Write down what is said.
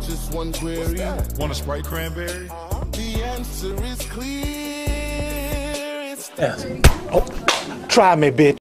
just one query. Want a Sprite cranberry? Uh-huh. The answer is clear. It's Oh, try me, bitch.